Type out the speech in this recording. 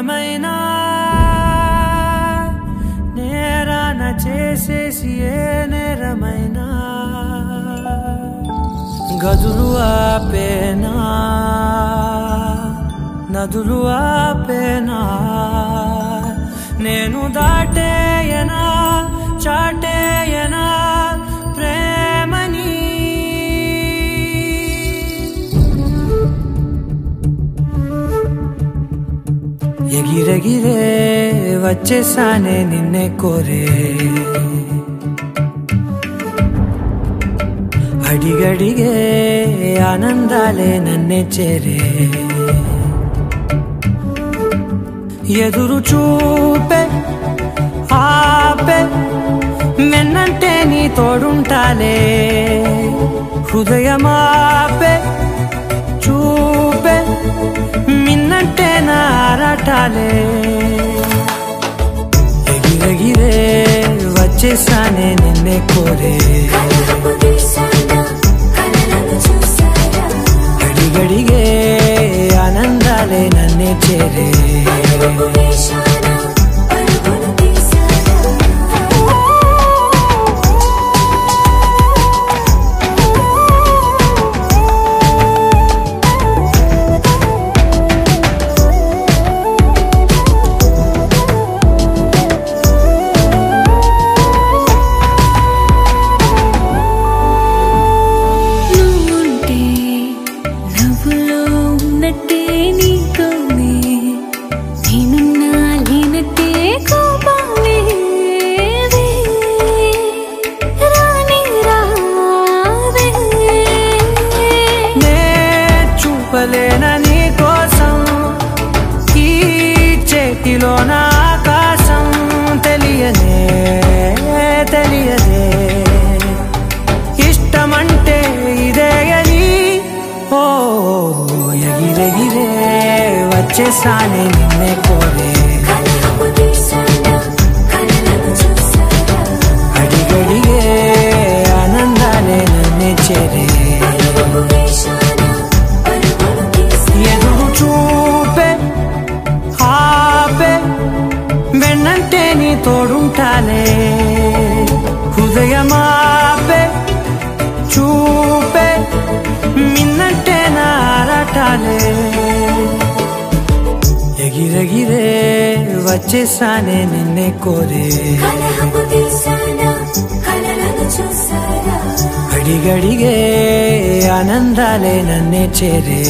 నేరమైనా నేరాన చేసేసి ఏ నేరమైనా? గదులు ఆపేనా? నదులు ఆపేనా? నేను దాటేయనా? చాటేయనా? ఎగిరెగిరే వచ్చేసానే నిన్నే కోరే. అడిగడిగే ఆనందాలే నన్నే చేరే. ఎదురు చూపే ఆపే నిన్నంటే నీ తోడుంటాలే. హృదయమాపే చూ మిన్నంటే నారాటాలే ఎగిరెగిరే వచ్చేసానే నిన్నే కోరే. వచ్చేసానే నిన్నే కోరే అడిగడిగే ఆనందానే నన్నే చేరే. ఎదురు చూపే ఆపే వెన్నంటే నీ తోడుంటానే. ఎగిరెగిరే వచ్చేసానే నిన్నే కోరే అడిగడిగే ఆనందాలే నన్నే చేరే।